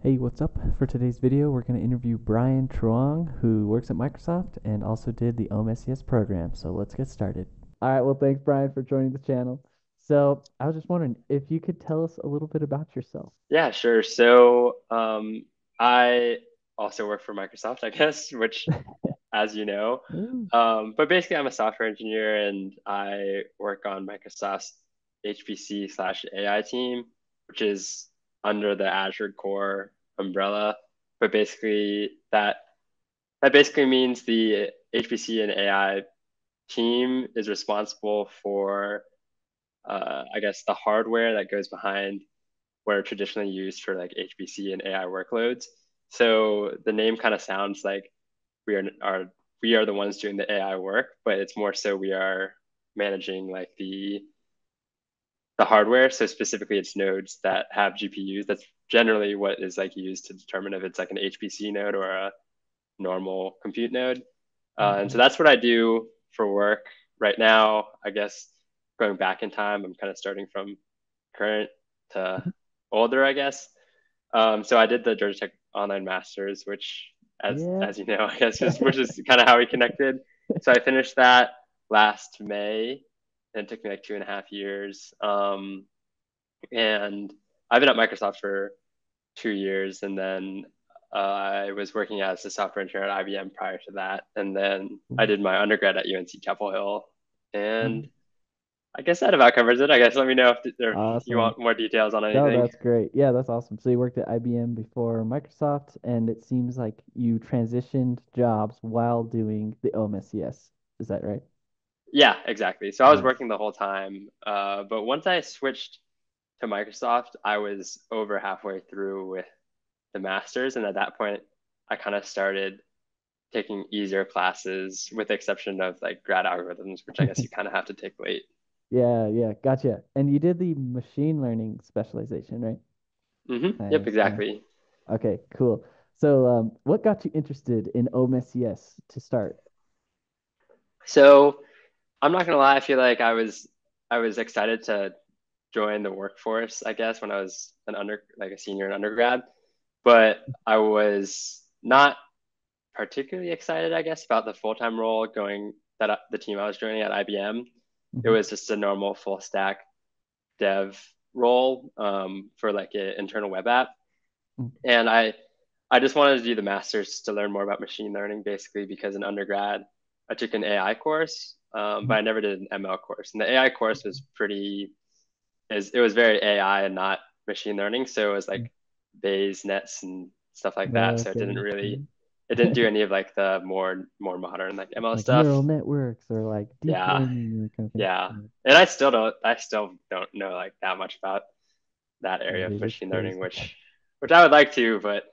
Hey, what's up? For today's video, we're going to interview Bryan Truong, who works at Microsoft and also did the OMSCS program. So let's get started. All right, well, thanks, Bryan, for joining the channel. So I was just wondering if you could tell us a little bit about yourself. Yeah, sure. So um, I also work for Microsoft, I guess, which, as you know, um, but basically I'm a software engineer and I work on Microsoft's HPC slash AI team, which is under the Azure Core umbrella. But basically that that basically means the HPC and AI team is responsible for uh, I guess the hardware that goes behind what are traditionally used for like HPC and AI workloads. So the name kind of sounds like we are, are we are the ones doing the AI work, but it's more so we are managing like the the hardware. So specifically, it's nodes that have GPUs. That's generally what is like used to determine if it's like an HPC node or a normal compute node. Uh, and so that's what I do for work right now. I guess going back in time, I'm kind of starting from current to older, I guess. Um, so I did the Georgia Tech Online Masters, which, as yeah. as you know, I guess, is, which is kind of how we connected. So I finished that last May, and it took me like two and a half years. Um, and I've been at Microsoft for two years, and then uh, I was working as a software engineer at IBM prior to that, and then I did my undergrad at UNC Chapel Hill, and mm-hmm. I guess that about covers it. I guess let me know if, there, awesome. you want more details on anything. No, that's great. Yeah, that's awesome. So you worked at IBM before Microsoft, and it seems like you transitioned jobs while doing the OMSCS. Is that right? Yeah, exactly. So I was working the whole time. Uh, but once I switched to Microsoft, I was over halfway through with the masters. And at that point, I kind of started taking easier classes with the exception of like grad algorithms, which I guess you kind of have to take late. Yeah, yeah, gotcha. And you did the machine learning specialization, right? Mm-hmm. Nice. Yep, exactly. Okay, cool. So, um, what got you interested in OMSCS to start? So, I'm not gonna lie. I feel like I was I was excited to join the workforce. I guess when I was an under like a senior in undergrad, but I was not particularly excited. I guess about the full time role going that uh, the team I was joining at IBM. Mm-hmm. It was just a normal full stack dev role um, for like an internal web app, mm-hmm. and I I just wanted to do the masters to learn more about machine learning, basically because in undergrad I took an AI course um, but I never did an ML course. And the AI course was pretty, is it was very AI and not machine learning. So it was like Bayes nets and stuff like that. so it didn't really, it didn't do any of like the more more modern like ML like stuff. Neural networks or like yeah, kind of yeah. And I still don't, I still don't know like that much about that area of machine learning, which which I would like to, but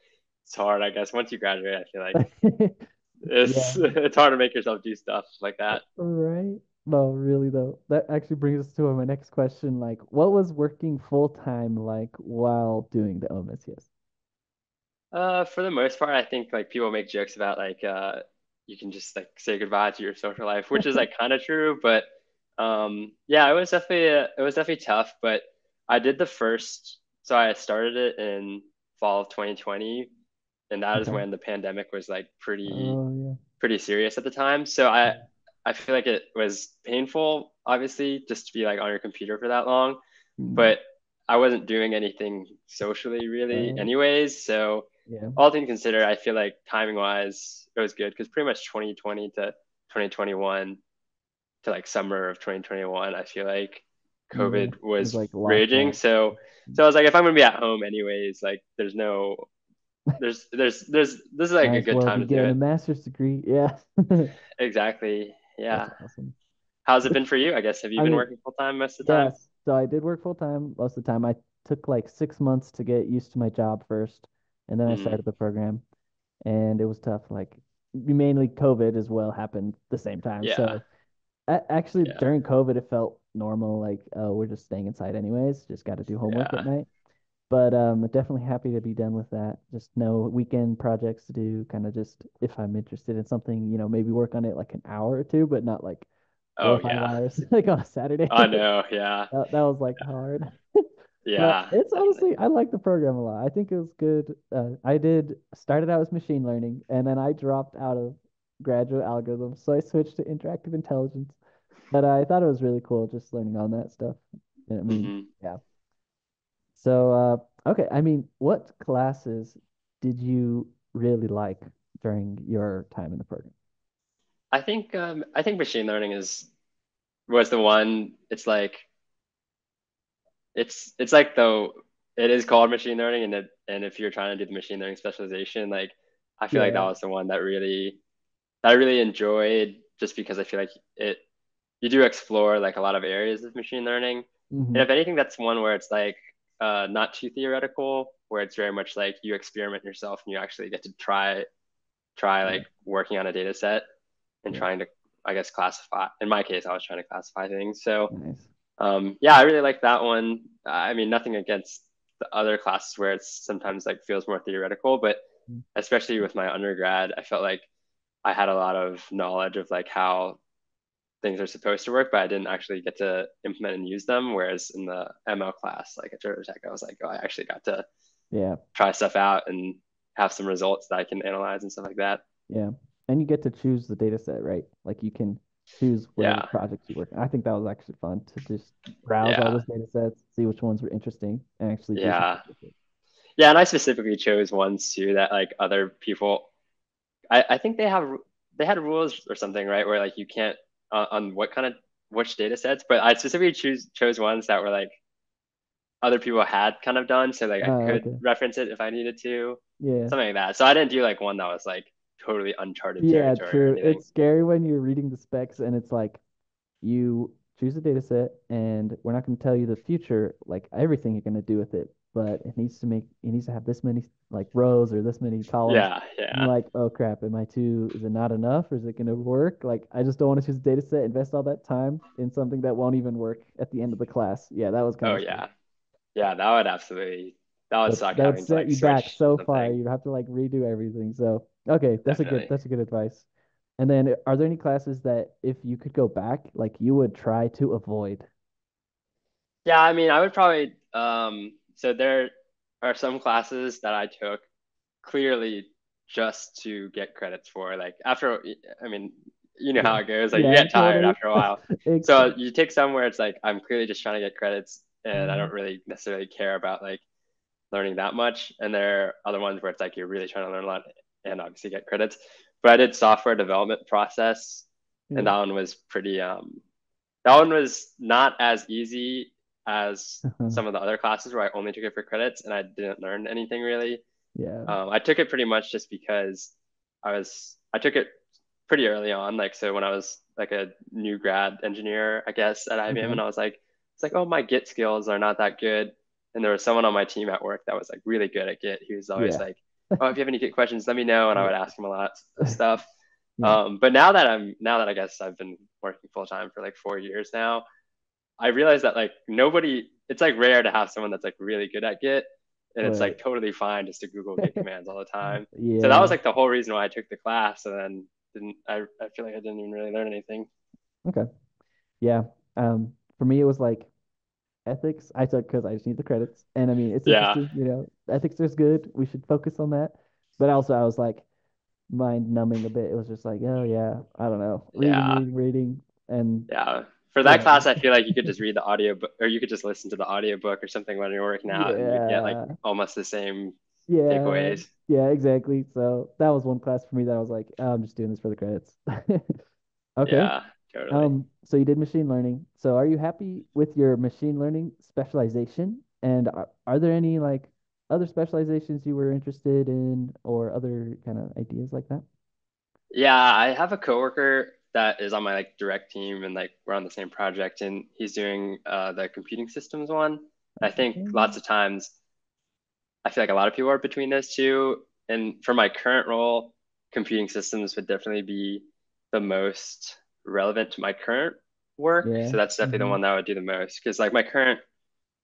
it's hard. I guess once you graduate, I feel like it's yeah. it's hard to make yourself do stuff like that. Right. No, really though. That actually brings us to my next question. Like, what was working full time like while doing the OMSCS? Uh, for the most part, I think like people make jokes about like uh you can just like say goodbye to your social life, which is like kind of true. But um, yeah, it was definitely uh, it was definitely tough. But I did the first, so I started it in fall of 2020 and that okay. is when the pandemic was like pretty oh, yeah. pretty serious at the time. So I I feel like it was painful, obviously, just to be like on your computer for that long, mm-hmm. but I wasn't doing anything socially really, anyways. So yeah. all things considered, I feel like timing wise, it was good because pretty much 2020 to 2021 to like summer of 2021, I feel like COVID yeah. was, was like raging. So so I was like, if I'm gonna be at home anyways, like there's no there's there's there's this is like Might a good well time to do it. a master's degree. Yeah. exactly. Yeah. Awesome. How's it been for you? I guess have you I been mean, working full time most of the time? Yes. So I did work full time most of the time. I took like six months to get used to my job first, and then mm-hmm. I started the program, and it was tough. Like mainly COVID as well happened the same time. Yeah. So actually yeah. during COVID it felt normal. Like oh we're just staying inside anyways. Just got to do homework yeah. at night. But um, definitely happy to be done with that. Just no weekend projects to do. Kind of just if I'm interested in something, you know, maybe work on it like an hour or two, but not like oh yeah, hours like on a Saturday. I know, yeah. that, that was like hard. Yeah, it's honestly I like the program a lot. I think it was good. Uh, I did started out as machine learning, and then I dropped out of graduate algorithms, so I switched to interactive intelligence. But I thought it was really cool just learning on that stuff. I mean, mm-hmm. yeah. So, uh, okay, I mean, what classes did you really like during your time in the program? I think um, I think machine learning is was the one. It's like it's it's like though it is called machine learning, and it, and if you're trying to do the machine learning specialization, like I feel yeah. like that was the one that really that I really enjoyed, just because I feel like it you do explore like a lot of areas of machine learning, mm-hmm. and if anything, that's one where it's like uh, not too theoretical, where it's very much like you experiment yourself and you actually get to try try like working on a data set and yeah. trying to I guess classify. In my case, I was trying to classify things. So nice um, yeah, I really like that one. I mean, nothing against the other classes where it's sometimes like feels more theoretical, but mm. especially with my undergrad, I felt like I had a lot of knowledge of like how things are supposed to work, but I didn't actually get to implement and use them. Whereas in the ML class, like at Georgia Tech, I was like, oh, I actually got to yeah try stuff out and have some results that I can analyze and stuff like that. Yeah, and you get to choose the data set, right? Like you can choose what yeah. projects you work on. I think that was actually fun to just browse yeah. all those data sets, see which ones were interesting, and actually yeah. Yeah, and I specifically chose ones too that like other people. I, I think they have they had rules or something right where like you can't uh, on what kind of which data sets, but I specifically choose chose ones that were like other people had kind of done, so like I oh, could okay. reference it if I needed to. Yeah, something like that. So I didn't do like one that was like totally uncharted yeah, true. It's scary when you're reading the specs and it's like you choose a data set and we're not going to tell you the future, like everything you're going to do with it, but it needs to make it needs to have this many like rows or this many columns. Yeah, yeah. I'm like, oh crap, am I too? Is it not enough, or is it going to work? Like, I just don't want to choose a data set, invest all that time in something that won't even work at the end of the class. Yeah, that was kind oh, of. Oh yeah, yeah, that would absolutely that would suck. That would set like, you back so far. You'd have to like redo everything. So Okay, that's Definitely. a good that's a good advice. And then are there any classes that if you could go back, like you would try to avoid? Yeah, I mean, I would probably um so there are some classes that I took clearly just to get credits for. Like after I mean, you know how it goes. Like yeah, you get tired totally. after a while. exactly. So you take some where it's like I'm clearly just trying to get credits and mm-hmm. I don't really necessarily care about like learning that much. And there are other ones where it's like you're really trying to learn a lot and obviously get credits. But I did software development process, mm. and hmm. that one was pretty. Um, that one was not as easy as some of the other classes where I only took it for credits and I didn't learn anything really. Yeah. Um, I took it pretty much just because I was I took it pretty early on, like so when I was like a new grad engineer, I guess at IBM, mm-hmm. and I was like, it's like, oh, my Git skills are not that good. And there was someone on my team at work that was like really good at Git. He was always yeah. like, oh, if you have any Git questions, let me know. And I would ask him a lot of stuff. Yeah. Um, but now that I'm now that I guess I've been working full time for like four years now, I realized that like nobody, it's like rare to have someone that's like really good at Git. And it's like totally fine just to Google Git commands all the time. Yeah. So that was like the whole reason why I took the class. And then didn't I, I feel like I didn't even really learn anything. Okay. Yeah. Um, for me, it was like ethics I took because I just need the credits. And I mean, it's yeah. you know, ethics is good. We should focus on that. But also, I was like mind numbing a bit. It was just like, oh yeah, I don't know, reading, yeah. reading, reading, and yeah. For that yeah. class, I feel like you could just read the audio book, or you could just listen to the audio book or something when you're working out, yeah. and you get like almost the same yeah. takeaways. Yeah, exactly. So that was one class for me that I was like, oh, I'm just doing this for the credits. okay. Yeah. Totally. Um, so you did machine learning. So are you happy with your machine learning specialization? And are, are there any like other specializations you were interested in or other kind of ideas like that? Yeah, I have a coworker that is on my like direct team and like we're on the same project and he's doing uh, the computing systems one. I think okay. lots of times I feel like a lot of people are between those two. And for my current role, computing systems would definitely be the most relevant to my current work. Yeah. So that's definitely mm-hmm. the one that I would do the most because like my current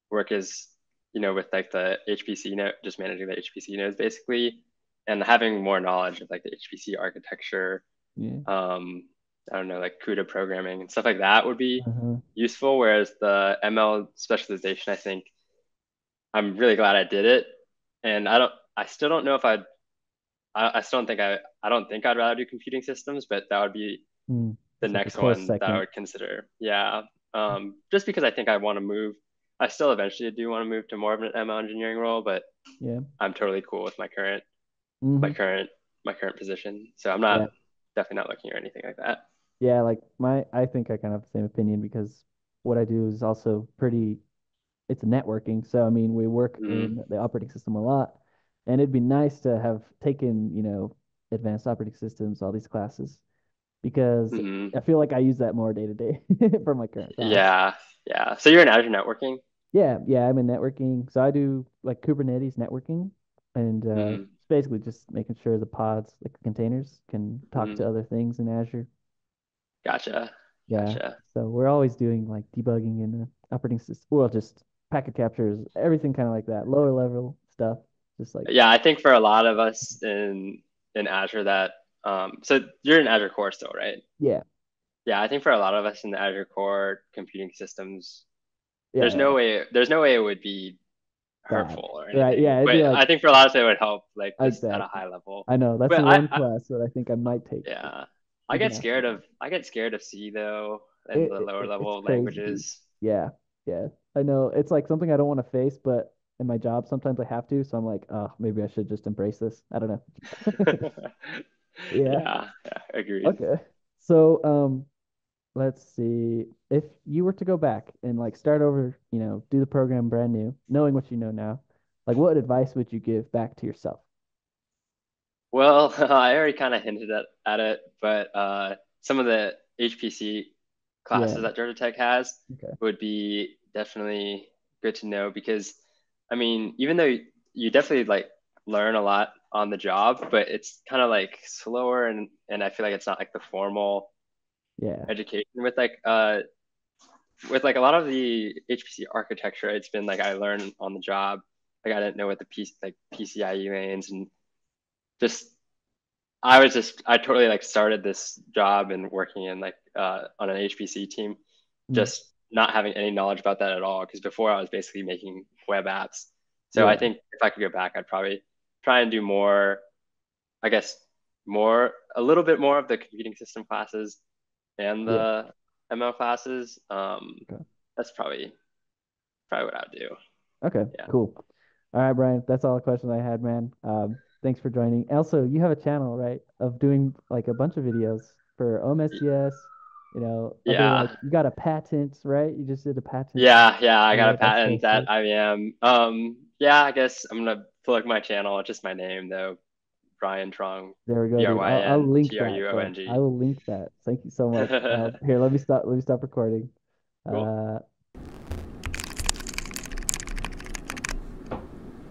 work is, you know, with like the HPC node, just managing the HPC nodes basically, and having more knowledge of like the HPC architecture. Yeah. Um, I don't know, like CUDA programming and stuff like that would be uh-huh. useful. Whereas the ML specialization, I think, I'm really glad I did it. And I don't, I still don't know if I'd, I, I still don't think I, I don't think I'd rather do computing systems, but that would be mm, the next one second. that I would consider. Yeah. Um, just because I think I want to move. I still eventually do want to move to more of an ML engineering role, but yeah, I'm totally cool with my current, mm-hmm. my current, my current position. So I'm not yeah. Definitely not looking or anything like that. Yeah, like my, I think I kind of have the same opinion because what I do is also pretty it's networking. So I mean, we work mm. in the operating system a lot, and it'd be nice to have taken you know advanced operating systems, all these classes, because mm-hmm. I feel like I use that more day to day for my current. Job. Yeah, yeah. So you're in Azure networking. Yeah, yeah. I'm in networking. So I do like Kubernetes networking, and uh, mm. Basically just making sure the pods, like the containers, can talk mm. to other things in Azure. Gotcha. Yeah. Gotcha. So we're always doing like debugging in the operating system. Well, just packet captures, everything kind of like that, lower level stuff. Just like yeah, I think for a lot of us in in Azure that um, so you're in Azure Core still, right? Yeah. Yeah, I think for a lot of us in the Azure Core computing systems, yeah, there's no way there's no way it would be hurtful. Right, yeah. But like, I think for a lot of it would help like just at a high level. I know that's but the one I, class that I think I might take. Yeah. I get scared of I get scared of C though and it, the lower it, level languages. Yeah, yeah. I know it's like something I don't want to face, but in my job sometimes I have to. So I'm like, oh, maybe I should just embrace this. I don't know. yeah. yeah. Yeah. Agreed. Okay. So um, let's see. If you were to go back and like start over, you know, do the program brand new, knowing what you know now, like what advice would you give back to yourself? Well, I already kind of hinted at, at it, but uh, some of the HPC classes yeah. that Georgia Tech has okay. would be definitely good to know because I mean, even though you definitely like learn a lot on the job, but it's kind of like slower and and I feel like it's not like the formal yeah education with like uh with like a lot of the HPC architecture, it's been like I learned on the job. Like I didn't know what the piece like PCIe lanes and just I was just I totally like started this job and working in like uh, on an HPC team, mm-hmm. just not having any knowledge about that at all. Because before I was basically making web apps. So yeah. I think if I could go back, I'd probably try and do more. I guess more a little bit more of the computing system classes and the yeah. ML classes. Um, okay. That's probably probably what I'd do. Okay. Yeah. Cool. All right, Bryan. That's all the questions I had, man. Um, thanks for joining. Also, you have a channel, right, of doing like a bunch of videos for OMSCS. You know, yeah. Like, you got a patent, right? You just did a patent. Yeah, yeah, I got a patent at IBM. Um, yeah, I guess I'm gonna plug my channel. It's just my name though, Bryan Truong. There we go. I'll, I'll link that. I will link that. Thank you so much. uh, here, let me stop. Let me stop recording. Cool. Uh,